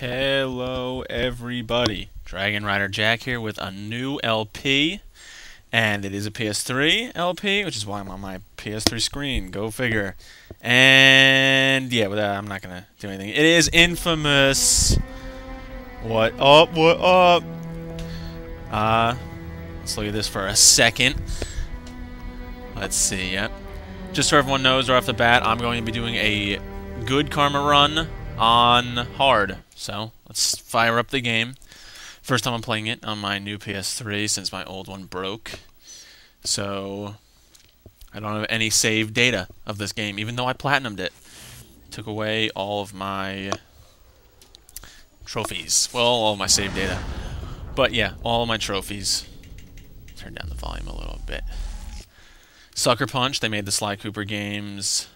Hello, everybody. Dragon Rider Jak here with a new LP, and it is a PS3 LP, which is why I'm on my PS3 screen. Go figure. And yeah, with that, I'm not gonna do anything. It is infamous. What up? What up? Uh, let's look at this for a second. Let's see. Yep. Just so everyone knows right off the bat, I'm going to be doing a good karma run on hard. So let's fire up the game. First time I'm playing it on my new PS3 since my old one broke. So I don't have any saved data of this game, even though I platinumed it. Took away all of my trophies. Well, all my saved data. But yeah, all of my trophies. Turn down the volume a little bit. Sucker Punch, they made the Sly Cooper games.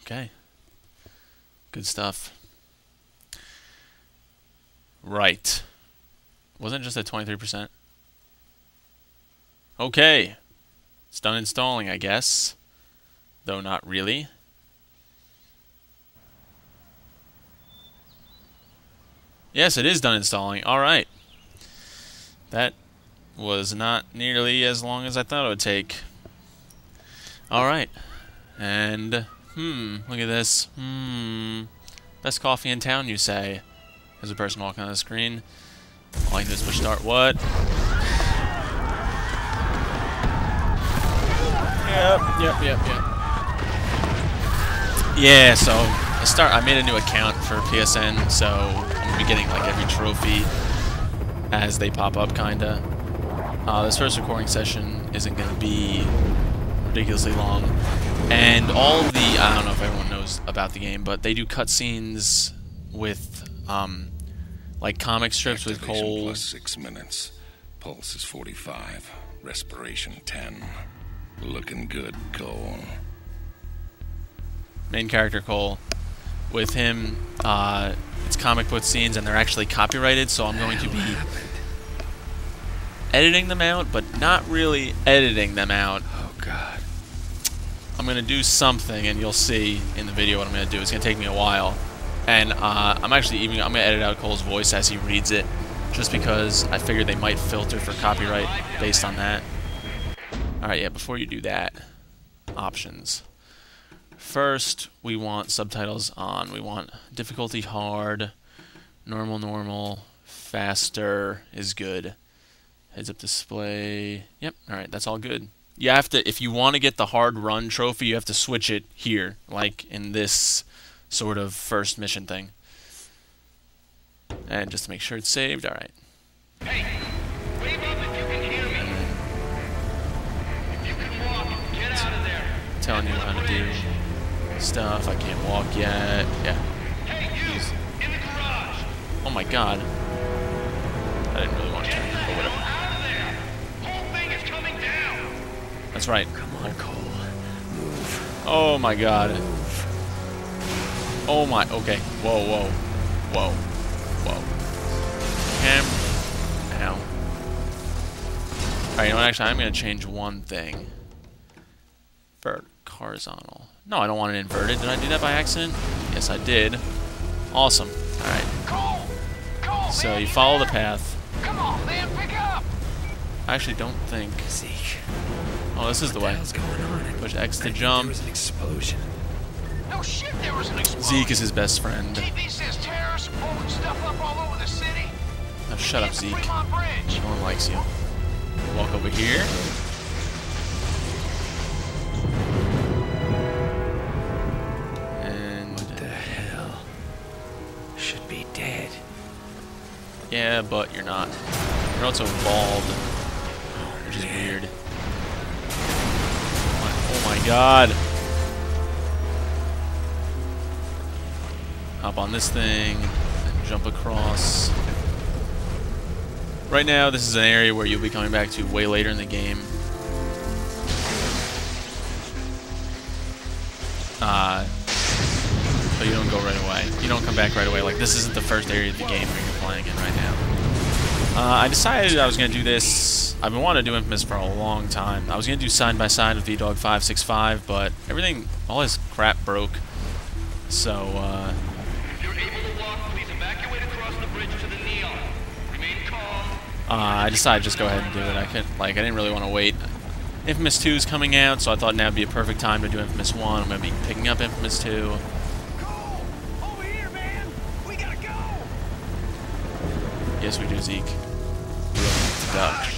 Okay. Good stuff. Right. Wasn't just at 23%? Okay. It's done installing, I guess. Though not really. Yes, it is done installing. Alright. That was not nearly as long as I thought it would take. Alright. And, hmm, look at this. Hmm. Best coffee in town, you say? There's a person walking on the screen. All I can do is push start. What? Yep, yep, yep, yep. Yeah, so I start. I made a new account for PSN, so I'm gonna be getting like every trophy as they pop up, kinda. Uh, this first recording session isn't gonna be ridiculously long, and all the I don't know if everyone knows about the game, but they do cutscenes with um, like comic strips with Cole. plus six minutes. Pulse is 45. Respiration 10. Looking good, Cole. main character Cole. With him, uh, it's comic book scenes, and they're actually copyrighted, so I'm going to be editing them out, but not really editing them out. Oh, God. I'm going to do something, and you'll see in the video what I'm going to do. It's going to take me a while. And uh, I'm actually even I'm going to edit out Cole's voice as he reads it, just because I figured they might filter for copyright based on that. Alright, yeah, before you do that, options. First, we want subtitles on. We want difficulty hard, normal, normal, faster is good. Heads up display. Yep, alright, that's all good. You have to, if you want to get the hard run trophy, you have to switch it here, like in this sort of first mission thing. And just to make sure it's saved, alright. Hey, wave up if you can hear me. If you can walk, get out of there. Telling you how to do stuff. I can't walk yet. Yeah. Hey, you, in the garage. Oh my god. I didn't really want to turn, but whatever. That's right. Come on, Cole. Move. Oh my god. Move. Oh my. Okay. Whoa, whoa, whoa, whoa. Cam. Ow. Alright, you know what? Actually, I'm going to change one thing. Vert horizontal. No, I don't want it inverted. Did I do that by accident? Yes, I did. Awesome. Alright. So you follow the path. I actually don't think. Zeke, Oh, this is the what way. the hell's going on? Push X to I jump. There was an explosion. No shit, there was an explosion. Zeke is his best friend. TV says terrorists are blowing stuff up all over the city. Oh, shut up, Zeke. No one likes you. Walk over here. And What the hell? Should be dead. yeah, but you're not. You're also bald, which is weird. Oh my god. Hop on this thing and jump across. Right now, this is an area where you'll be coming back to way later in the game. Uh, but you don't go right away. You don't come back right away. Like, this isn't the first area of the game where you're playing in right now. Uh, I decided I was going to do this. I've been wanting to do Infamous for a long time. I was going to do side by side with VDog 565, but everything, all his crap broke. So, uh, If you're able to walk, please evacuate across the bridge to the Neon. Remain calm. uh, I decided to just go ahead and do it. I couldn't, like, I didn't really want to wait. Infamous 2 is coming out, so I thought now would be a perfect time to do Infamous 1. I'm going to be picking up Infamous 2. Yes, we do, Zeke. Duck.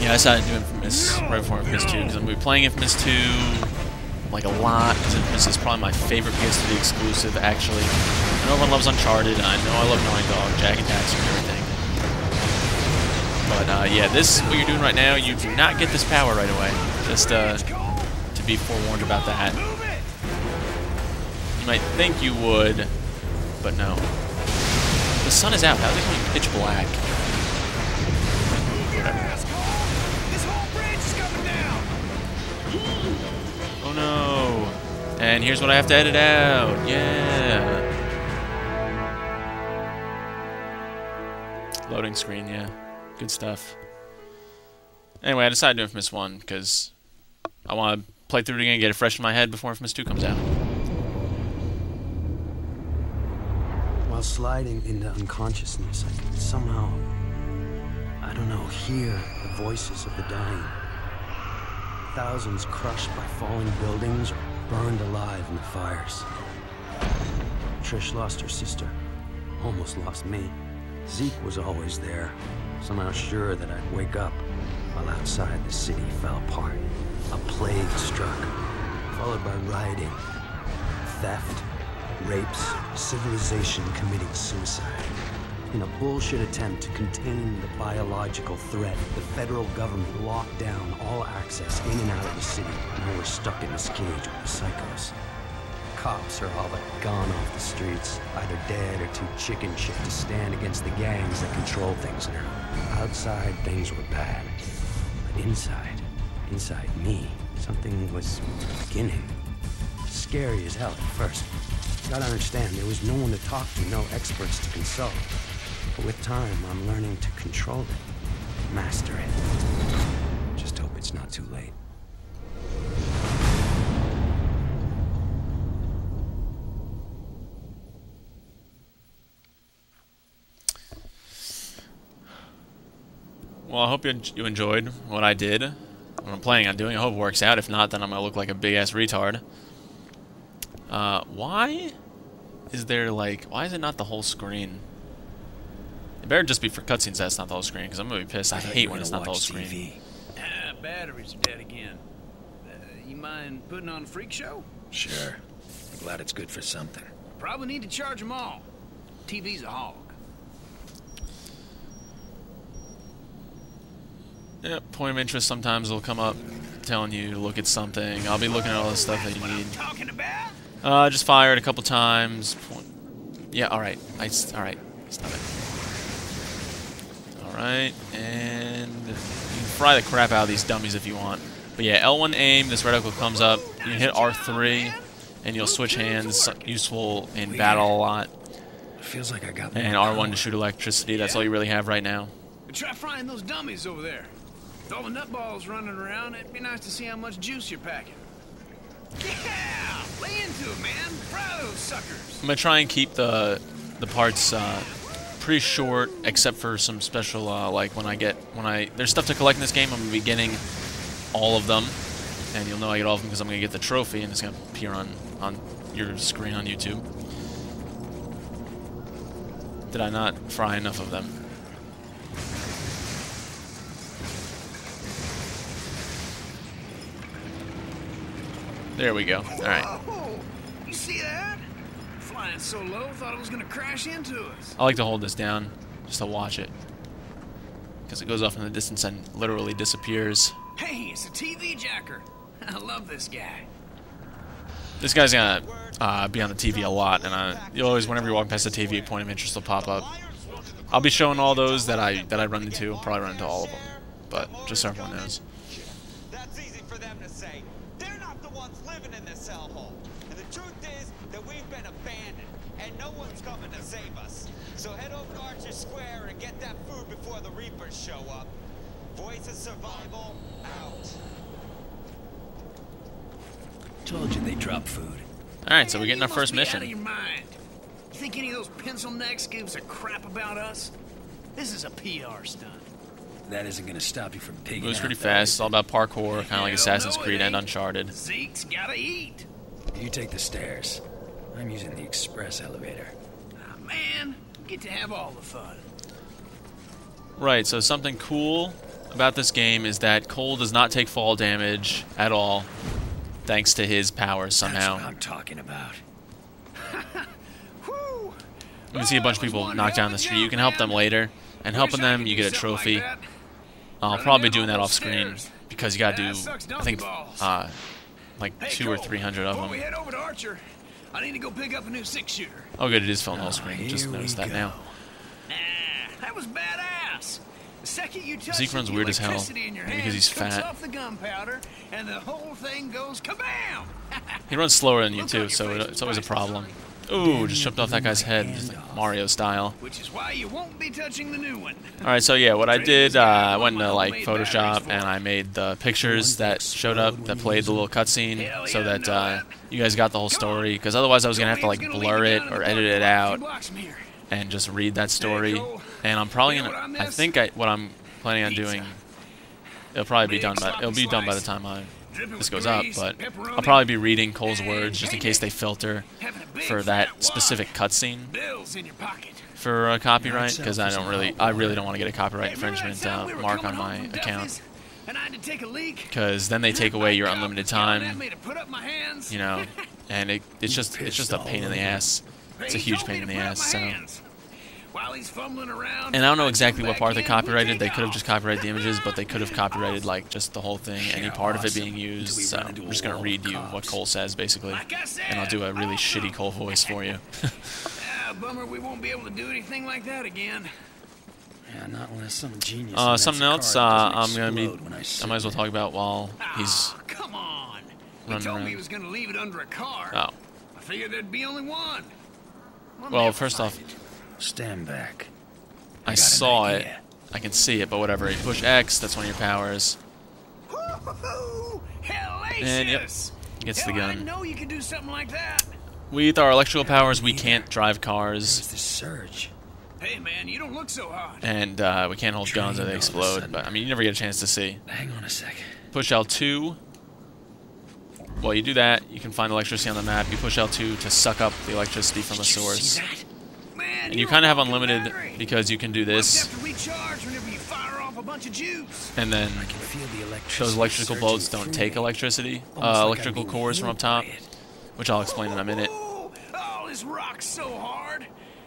Yeah, I decided to do Infamous right before Infamous 2 because I'm going to be playing Infamous 2 like a lot because Infamous is probably my favorite PS3 exclusive, actually. I know everyone loves Uncharted, I know I love Naughty Dog, Jak and Daxter, and everything. But uh, yeah, this, what you're doing right now, you do not get this power right away. Just uh, to be forewarned about that. You might think you would, but no. The sun is out. How is it going pitch black? Oh no! And here's what I have to edit out. Yeah. Loading screen, yeah. Good stuff. Anyway, I decided to do Infamous 1 because I want to play through it again and get it fresh in my head before Infamous 2 comes out. While sliding into unconsciousness, I could somehow, I don't know, hear the voices of the dying. Thousands crushed by falling buildings or burned alive in the fires. Trish lost her sister, almost lost me. Zeke was always there, somehow sure that I'd wake up, while outside the city fell apart. A plague struck, followed by rioting, theft, rapes, civilization committing suicide. In a bullshit attempt to contain the biological threat, the federal government locked down all access in and out of the city. We're stuck in this cage with the psychos. Cops are all but gone off the streets, either dead or too chicken shit to stand against the gangs that control things now. Outside, things were bad. But inside, inside me, something was beginning. Scary as hell at first. Gotta understand, there was no one to talk to, no experts to consult. But with time, I'm learning to control it, master it. Just hope it's not too late. Well, I hope you, you enjoyed what I did, what I'm planning on doing. I hope it works out. If not, then I'm going to look like a big ass retard. Uh, why is there like, why is it not the whole screen? It better just be for cutscenes that's not the whole screen, because I'm going to be pissed. I, hate when it's not the whole screen. Ah, batteries are dead again. Uh, you mind putting on a freak show? Sure. I'm glad it's good for something. Probably need to charge them all. TV's a hog. Yeah, point of interest sometimes will come up telling you to look at something. I'll be looking at all the stuff that you What I'm need. Talking? Uh, just fired a couple times. Yeah, alright. I s- Alright. Stop it. Alright, and you can fry the crap out of these dummies if you want. But yeah, L1 aim, this reticle comes up. You can hit R3, and you'll switch hands. Useful in battle a lot. Feels like I got And R1 to shoot electricity. That's all you really have right now. Try frying those dummies over there. With all the nutballs running around, it'd be nice to see how much juice you're packing. Yeah! Lay into it, man. Suckers. I'm gonna try and keep the the parts uh, pretty short, except for some special uh, like when I get when I there's stuff to collect in this game. I'm gonna be getting all of them, and you'll know I get all of them because I'm gonna get the trophy, and it's gonna appear on on your screen on YouTube. Did I not fry enough of them? There we go. All right. You see that? Flying so low, thought it was gonna crash into us. I like to hold this down just to watch it. Because it goes off in the distance and literally disappears. Hey, it's a TV jacker. I love this guy. This guy's gonna uh, be on the TV a lot, and you always, whenever you walk past the TV, a point of interest will pop up. I'll be showing all those that I that I run into. I'll probably run into all of them, but just so everyone knows. Living in this hellhole. And the truth is that we've been abandoned, and no one's coming to save us. So head over to Archer Square and get that food before the Reapers show up. Voice of Survival, out. Told you they drop food. All right, so we're getting our first must be Out of mission. your mind. You think any of those pencil necks gives a crap about us? This is a PR stunt. That isn't gonna stop you from taking Moves out pretty that- fast. It's all about parkour, kind of like Assassin's no, Creed and. Uncharted. Zeke's gotta eat. You take the stairs. I'm using the express elevator. Ah, man, get to have all the fun. Right, so something cool about this game is that Cole does not take fall damage at all, thanks to his powers somehow. That's what somehow. I'm talking about. You can see a bunch of Well, that was people one knocked down the street. You can help them later, and helping them, you get a something like trophy. I'll probably be doing that off screen because you gotta do, I think, uh, like two or three hundred of them. we head over to Archer, I need to go pick up a new six shooter. Oh, good, it is whole Ah, screen. here Just noticed that now. Nah, that was badass. The second you touch Zeke runs weird as hell, electricity in your maybe because he's fat. off the gunpowder, and the whole thing goes kabam! He runs slower than you too, so it, it's always a problem. Ooh, just chopped off that guy's head, just like Mario style. Which is why you won't be touching the new one. All right, so yeah, what I did, uh, I went into like Photoshop and I made the pictures that showed up that played the little cutscene, so that uh, you guys got the whole story. Because otherwise, I was gonna have to like blur it or edit it out and just read that story. And I'm probably gonna, I think I, what I'm planning on doing, it'll probably be done by, it'll be done by the time I this goes up. But I'll probably be reading Cole's words just in case they filter for that specific cutscene for uh, copyright because I don't really, I really don't want to get a copyright infringement uh, mark on my account a because then they take away your unlimited time, you know, and it, it's just it's just a pain in the ass. It's a huge pain in the ass. So, hands. While he's fumbling around, and I don't know exactly what part they copyrighted. They could have just copyrighted the images, but they could have copyrighted like just the whole thing, any part of it being used. Until we So I'm just gonna read you what. Cole says basically, Like I said, and I'll do a really shitty Cole voice for you. Ah, bummer we won't be able to do anything like that again. Yeah, not unless some genius. Uh, something else uh, I'm gonna be, explode when I I might as well talk about while he's Ah, come on. He running told me he was going to leave it under a car. Oh, I figured there'd be only one. We'll well, first off, it. Stand back. I got an saw it. I can see it, but whatever. You push X, that's one of your powers. And, yep, gets the Hell, I know you can do something like that. With our electrical powers, we can't drive There's cars, the surge. Hey, man, you don't look so hot. and uh, we can't hold guns or they Train all of a explode. But I mean, you never get a chance to see. Hang on a second. Push L2. While you do that, you can find electricity on the map. You push L2 to suck up the electricity from the Did you source. See that? Man, And you kind of have unlimited because you can do this, have to recharge whenever you fire off a bunch of juice. and then I can feel the electricity. those electrical surging bolts don't take electricity, uh, electrical cores from up top, which I'll explain in a minute. Ooh, oh, this rock's so hard.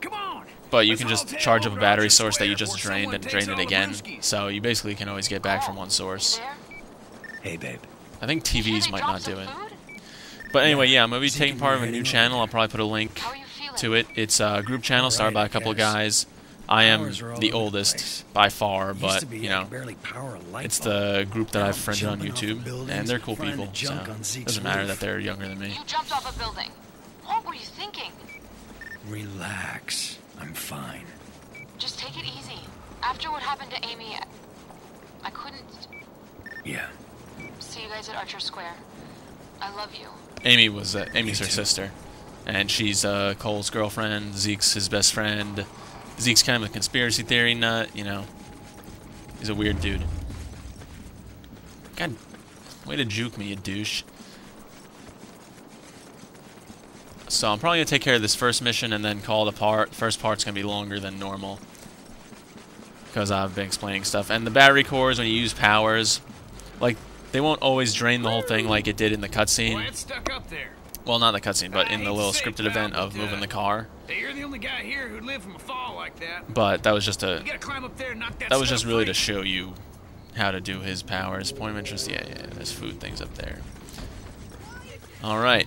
Come on. But you can just charge up a battery source that you just drained and drain it again. So you basically can always get back from one source. Hey, babe. I think Did you hear TVs might not do it. But anyway, yeah, I'm gonna be taking part of a new channel. I'll probably put a link How are you feeling? to it. It's a group channel started Alright, by a couple of guys. I am Powers are all the over the oldest by far, but be you know, barely power it's the group that Now I've friended on YouTube, and they're cool people. So junk on doesn't matter that they're younger than me. You jumped off a building. What were you thinking? Relax. I'm fine. Just take it easy. After what happened to Amy, I, I couldn't Yeah. see you guys at Archer Square. I love you. Amy was uh, Amy's her sister, and she's uh, Cole's girlfriend. Zeke's his best friend. Zeke's kind of a conspiracy theory nut, you know. He's a weird dude. God, way to juke me, you douche. So I'm probably gonna take care of this first mission and then call the part. First part's gonna be longer than normal because I've been explaining stuff. And the battery cores, when you use powers, like they won't always drain the whole thing like it did in the cutscene. It's stuck up there. Well, not the cutscene, but in the little to say it, scripted event of moving the car. Hey, you're the only guy here who'd live from a fall like that. But that was just a You gotta climb up there and knock that that was just really free. to show you how to do his powers. Point of interest, yeah, yeah. There's food things up there. All right.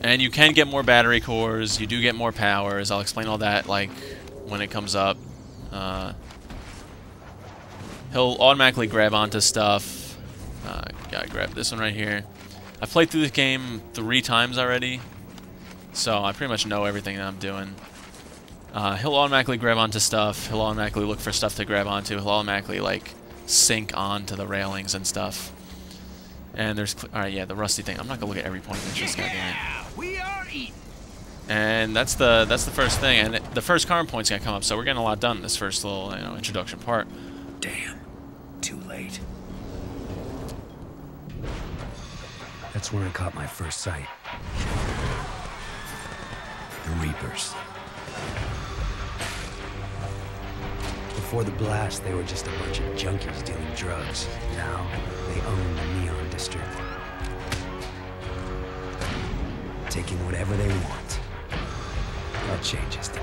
And you can get more battery cores. You do get more powers. I'll explain all that like when it comes up. Uh, he'll automatically grab onto stuff. Uh, gotta grab this one right here. I've played through this game three times already, so I pretty much know everything that I'm doing. Uh, he'll automatically grab onto stuff. He'll automatically look for stuff to grab onto. He'll automatically like sink onto the railings and stuff. And there's all right, yeah, the rusty thing. I'm not gonna look at every point of interest. Yeah, we are eating. And that's the that's the first thing, and the first karma point's gonna come up. So we're getting a lot done in this first little you know introduction part. Damn. Too late. That's where I caught my first sight. The Reapers. Before the blast, they were just a bunch of junkies dealing drugs. Now, they own the Neon District. Taking whatever they want. That changes today.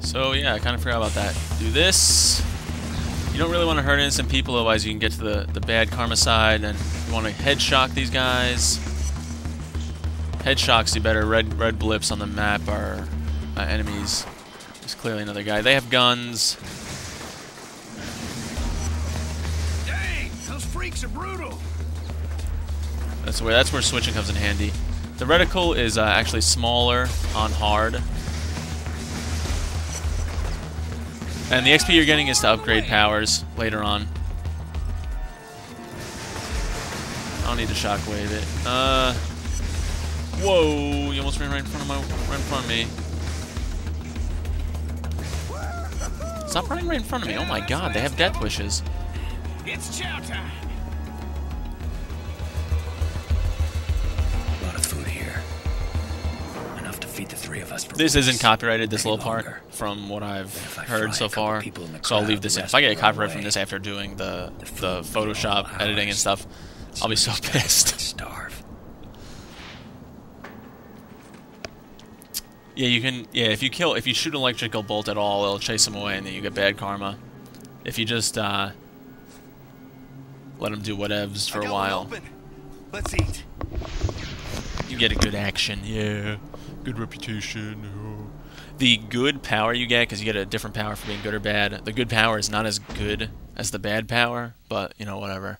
So yeah, I kind of forgot about that. Do this. You don't really want to hurt innocent people, otherwise you can get to the, the bad karma side. And you want to head shock these guys. Head shocks do better. Red red blips on the map are uh, enemies. There's clearly another guy. They have guns. Dang, those freaks are brutal. That's where that's where switching comes in handy. The reticle is uh, actually smaller on hard. And the XP you're getting is to upgrade powers later on. I don't need to shockwave it. Uh, whoa! You almost ran right in front of my, right in front of me. Stop running right in front of me! Oh my God, they have death wishes. It's chow time. Three of us. This isn't copyrighted, this Maybe little part, from what I've heard so far. people in the So I'll leave this in. If I get will run copyright from this after doing the The the Photoshop editing and stuff, I'll be so pissed. Starve. Yeah, you can. Yeah, if you kill, if you shoot an electrical bolt at all, it'll chase them away, and then you get bad karma. If you just uh, let them do whatevs for a while, Let's eat. you get a good action. Yeah, good reputation. The good power you get, because you get a different power for being good or bad. The good power is not as good as the bad power, but you know whatever.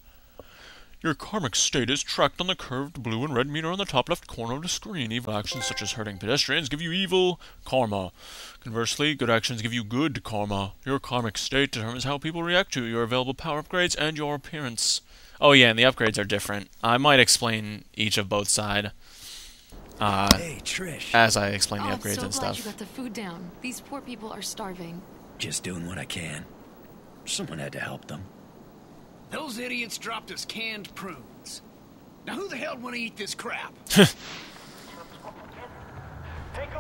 Your karmic state is tracked on the curved blue and red meter on the top left corner of the screen. Evil actions such as hurting pedestrians give you evil karma. Conversely, good actions give you good karma. Your karmic state determines how people react to your available power upgrades and your appearance. Oh yeah, and the upgrades are different. I might explain each of both side uh, Hey, Trish. as I explain Oh, the I'm upgrades so and glad you got the food down. These poor people are starving. Just doing what I can. Someone had to help them. Those idiots dropped us canned prunes. Now who the hell want to eat this crap? Take a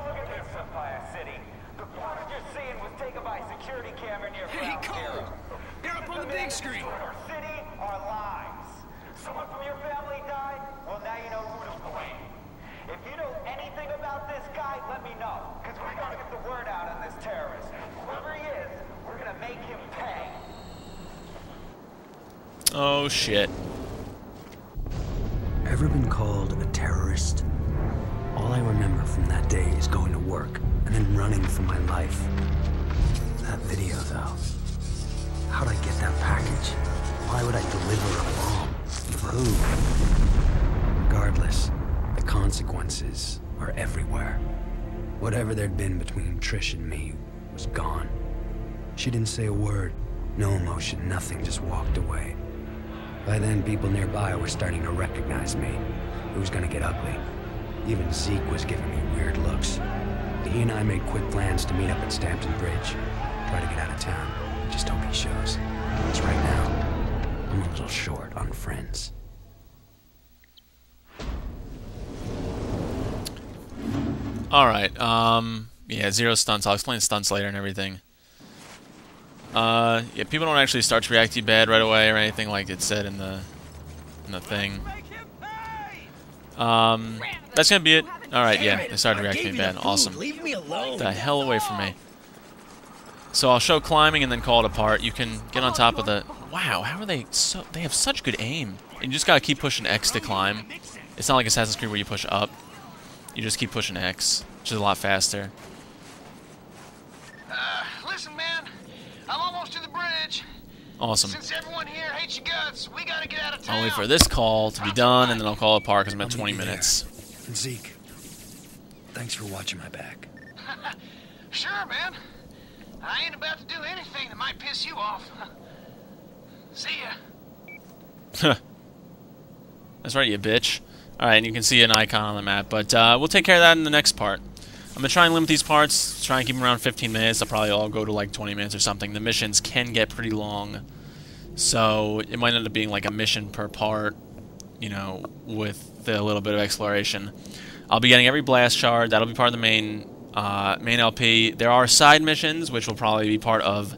look at this Empire City. The footage you're seeing was taken by a security camera near Hey, Ground Cole! Zero. They're up on the big screen. Our city, our lives. Someone from your family died? Well, now you know who to blame. If you know anything about this guy, let me know. Because we're going to get the word out on this terrorist. Whoever he is, we're going to make him pay. Oh shit. Ever been called a terrorist? All I remember from that day is going to work and then running for my life. That video, though. How'd I get that package? Why would I deliver a bomb? For who? Regardless, the consequences are everywhere. Whatever there'd been between Trish and me was gone. She didn't say a word, no emotion, nothing, just walked away. By then, people nearby were starting to recognize me. It was gonna get ugly. Even Zeke was giving me weird looks. He and I made quick plans to meet up at Stampton Bridge. Try to get out of town. Just hope he shows. Because right now, I'm a little short on friends. Alright, um, yeah, zero stunts. I'll explain stunts later and everything. Uh, yeah, people don't actually start to react to you bad right away or anything like it said in the, in the thing. Um, that's gonna be it. Alright, yeah, they started reacting to me bad. Awesome. Leave me alone. the hell away from me. So I'll show climbing and then call it apart. You can get on top of the... Wow, how are they so... They have such good aim. And you just gotta keep pushing X to climb. It's not like Assassin's Creed where you push up. You just keep pushing X, which is a lot faster. Uh, listen, man. I'm almost to the bridge. Awesome. Since everyone here hates your guts, we gotta get out of town. I'll wait for this call to be done, and then I'll call it apart because I'm at I'll 20 meet you there. minutes. And Zeke, thanks for watching my back. Sure, man. I ain't about to do anything that might piss you off. See ya. That's right, you bitch. Alright, and you can see an icon on the map, but uh, we'll take care of that in the next part. I'm going to try and limit these parts, try and keep them around 15 minutes. They'll probably all go to like 20 minutes or something. The missions can get pretty long, so it might end up being like a mission per part, you know, with a little bit of exploration. I'll be getting every blast shard. That'll be part of the main uh, main LP. There are side missions, which will probably be part of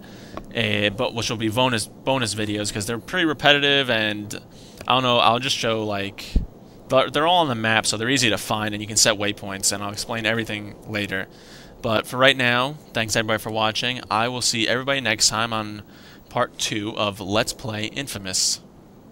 a, but which will be bonus bonus videos because they're pretty repetitive and I don't know. I'll just show like they're they're all on the map, so they're easy to find, and you can set waypoints, and I'll explain everything later. But for right now, thanks everybody for watching. I will see everybody next time on part two of Let's Play Infamous.